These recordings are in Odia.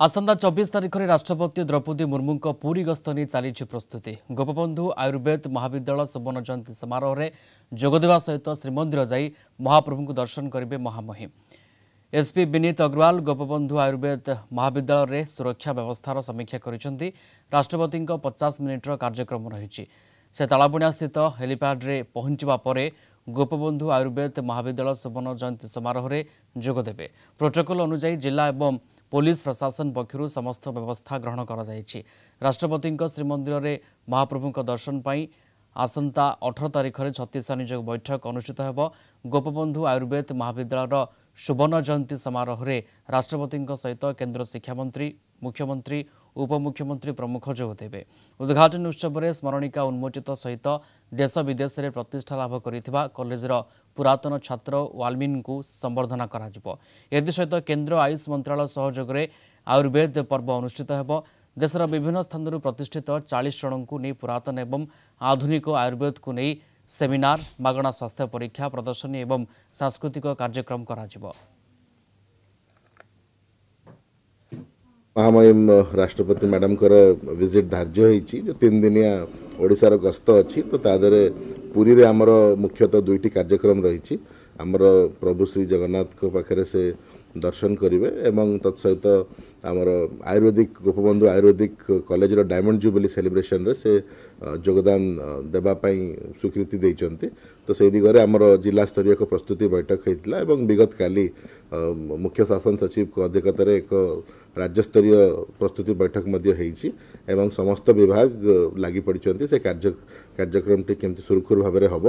ଆସନ୍ତା ଚବିଶ ତାରିଖରେ ରାଷ୍ଟ୍ରପତି ଦ୍ରୌପଦୀ ମୁର୍ମୁଙ୍କ ପୁରୀ ଗସ୍ତ ନେଇ ଚାଲିଛି ପ୍ରସ୍ତୁତି। ଗୋପବନ୍ଧୁ ଆୟୁର୍ବେଦ ମହାବିଦ୍ୟାଳୟ ସୁବର୍ଣ୍ଣ ଜୟନ୍ତୀ ସମାରୋହରେ ଯୋଗଦେବା ସହିତ ଶ୍ରୀମନ୍ଦିର ଯାଇ ମହାପ୍ରଭୁଙ୍କୁ ଦର୍ଶନ କରିବେ ମହାମହିମ ଏସ୍ପି ବିନୀତ ଅଗ୍ରୱାଲ ଗୋପବନ୍ଧୁ ଆୟୁର୍ବେଦ ମହାବିଦ୍ୟାଳୟରେ ସୁରକ୍ଷା ବ୍ୟବସ୍ଥାର ସମୀକ୍ଷା କରିଛନ୍ତି। ରାଷ୍ଟ୍ରପତିଙ୍କ ପଚାଶ ମିନିଟ୍ର କାର୍ଯ୍ୟକ୍ରମ ରହିଛି। ସେ ତାଳବଣିଆସ୍ଥିତ ହେଲିପ୍ୟାଡ୍ରେ ପହଞ୍ଚିବା ପରେ ଗୋପବନ୍ଧୁ ଆୟୁର୍ବେଦ ମହାବିଦ୍ୟାଳୟ ସୁବର୍ଣ୍ଣ ଜୟନ୍ତୀ ସମାରୋହରେ ଯୋଗଦେବେ ପ୍ରୋଟୋକଲ ଅନୁଯାୟୀ ଜିଲ୍ଲା ଏବଂ ପୋଲିସ ପ୍ରଶାସନ ପକ୍ଷରୁ ସମସ୍ତ ବ୍ୟବସ୍ଥା ଗ୍ରହଣ କରାଯାଇଛି। ରାଷ୍ଟ୍ରପତିଙ୍କ ଶ୍ରୀମନ୍ଦିରରେ ମହାପ୍ରଭୁଙ୍କ ଦର୍ଶନ ପାଇଁ ଆସନ୍ତା ଅଠର ତାରିଖରେ ଛତିଶା ନିଯୋଗ ବୈଠକ ଅନୁଷ୍ଠିତ ହେବ। ଗୋପବନ୍ଧୁ ଆୟୁର୍ବେଦ ମହାବିଦ୍ୟାଳୟର ସୁବର୍ଣ୍ଣ ଜୟନ୍ତୀ ସମାରୋହରେ ରାଷ୍ଟ୍ରପତିଙ୍କ ସହିତ କେନ୍ଦ୍ର ଶିକ୍ଷାମନ୍ତ୍ରୀ ମୁଖ୍ୟମନ୍ତ୍ରୀ ଉପମୁଖ୍ୟମନ୍ତ୍ରୀ ପ୍ରମୁଖ ଯୋଗଦେବେ ଉଦ୍ଘାଟନୀ ଉତ୍ସବରେ ସ୍ମରଣିକା ଉନ୍ମୋଚିତ ସହିତ ଦେଶ ବିଦେଶରେ ପ୍ରତିଷ୍ଠା ଲାଭ କରିଥିବା କଲେଜର ପୁରାତନ ଛାତ୍ର ୱାଲମିନଙ୍କୁ ସମ୍ବର୍ଦ୍ଧନା କରାଯିବ. ଏଥିସହିତ କେନ୍ଦ୍ର ଆୟୁଷ ମନ୍ତ୍ରଣାଳୟ ସହଯୋଗରେ ଆୟୁର୍ବେଦ ପର୍ବ ଅନୁଷ୍ଠିତ ହେବ. ଦେଶର ବିଭିନ୍ନ ସ୍ଥାନରୁ ପ୍ରତିଷ୍ଠିତ ଚାଳିଶ ଜଣଙ୍କୁ ନେଇ ପୁରାତନ ଏବଂ ଆଧୁନିକ ଆୟୁର୍ବେଦକୁ ନେଇ ସେମିନାର ମାଗଣା ସ୍ୱାସ୍ଥ୍ୟ ପରୀକ୍ଷା ପ୍ରଦର୍ଶନୀ ଏବଂ ସାଂସ୍କୃତିକ କାର୍ଯ୍ୟକ୍ରମ କରାଯିବ. ମହାମହିମ ରାଷ୍ଟ୍ରପତି ମ୍ୟାଡ଼ାମଙ୍କର ଭିଜିଟ୍ ଧାର୍ଯ୍ୟ ହେଇଛି। ଯେଉଁ ତିନି ଦିନିଆ ଓଡ଼ିଶାର ଗସ୍ତ ଅଛି ତ ତା ଦେହରେ ପୁରୀରେ ଆମର ମୁଖ୍ୟତଃ ଦୁଇଟି କାର୍ଯ୍ୟକ୍ରମ ରହିଛି। ଆମର ପ୍ରଭୁ ଶ୍ରୀ ଜଗନ୍ନାଥଙ୍କ ପାଖରେ ସେ ଦର୍ଶନ କରିବେ ଏବଂ ତତ୍ସହିତ ଆମର ଆୟୁର୍ବେଦିକ ଗୋପବନ୍ଧୁ ଆୟୁର୍ବେଦିକ କଲେଜର ଡାଇମଣ୍ଡ ଜୁବଲି ସେଲିବ୍ରେସନରେ ସେ ଅ, ଯୋଗଦାନ ଅ, ଦେବା ପାଇଁ ସ୍ୱୀକୃତି ଦେଇଛନ୍ତି। ତ ସେହି ଦିଗରେ ଆମର ଜିଲ୍ଲାସ୍ତରୀୟ ଏକ ପ୍ରସ୍ତୁତି ବୈଠକ ହୋଇଥିଲା ଏବଂ ବିଗତ କାଲି ଅ, ମୁଖ୍ୟ ଶାସନ ସଚିବଙ୍କ ଅଧ୍ୟକ୍ଷତାରେ ଏକ ରାଜ୍ୟସ୍ତରୀୟ ପ୍ରସ୍ତୁତି ବୈଠକ ମଧ୍ୟ ହେଇଛି ଏବଂ ସମସ୍ତ ବିଭାଗ ଅ, ଲାଗି ପଡ଼ିଛନ୍ତି। ସେ କାର୍ଯ୍ୟ କାର୍ଯ୍ୟକ୍ରମଟି କେମିତି ସୁରୁଖୁରୁ ଭାବରେ ହେବ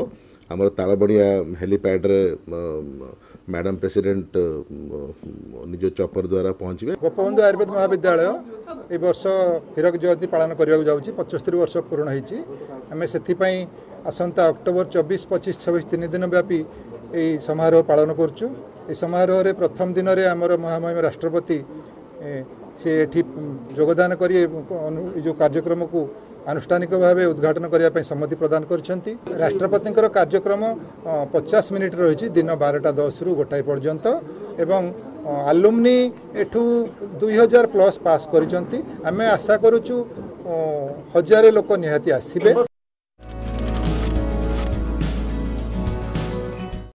ଆମର ତାଳବଣିଆ ହେଲିପ୍ୟାଡ୍ରେ ମ୍ୟାଡ଼ାମ୍ ପ୍ରେସିଡେଣ୍ଟ ନିଜ ଚପର ଦ୍ୱାରା ପହଞ୍ଚିବେ। ଗୋପବନ୍ଧୁ ଆୟୁର୍ବେଦ ମହାବିଦ୍ୟାଳୟ ଏ ବର୍ଷ ହୀରକ ଜୟନ୍ତୀ ପାଳନ କରିବାକୁ ଯାଉଛି। ପଞ୍ଚସ୍ତରୀ ବର୍ଷ ପୂରଣ ହେଇଛି। ଆମେ ସେଥିପାଇଁ ଆସନ୍ତା ଅକ୍ଟୋବର ଚବିଶ ପଚିଶ ଛବିଶ ତିନି ଦିନ ବ୍ୟାପୀ ଏହି ସମାରୋହ ପାଳନ କରୁଛୁ। ଏହି ସମାରୋହରେ ପ୍ରଥମ ଦିନରେ ଆମର ମହାମହିମ ରାଷ୍ଟ୍ରପତି ସେ ଏଠି ଯୋଗଦାନ କରି ଏ ଯେଉଁ କାର୍ଯ୍ୟକ୍ରମକୁ ଆନୁଷ୍ଠାନିକ ଭାବେ ଉଦ୍ଘାଟନ କରିବା ପାଇଁ ସମ୍ମତି ପ୍ରଦାନ କରିଛନ୍ତି। ରାଷ୍ଟ୍ରପତିଙ୍କର କାର୍ଯ୍ୟକ୍ରମ ପଚାଶ ମିନିଟ୍ ରହିଛି ଦିନ ବାରଟା ଦଶରୁ ଗୋଟାଏ ପର୍ଯ୍ୟନ୍ତ ଏବଂ ଆଲୁମିନି ଏଠୁ ଦୁଇ ହଜାର ପ୍ଲସ୍ ପାସ୍ କରିଛନ୍ତି। ଆମେ ଆଶା କରୁଛୁ ହଜାରେ ଲୋକ ନିହାତି ଆସିବେ।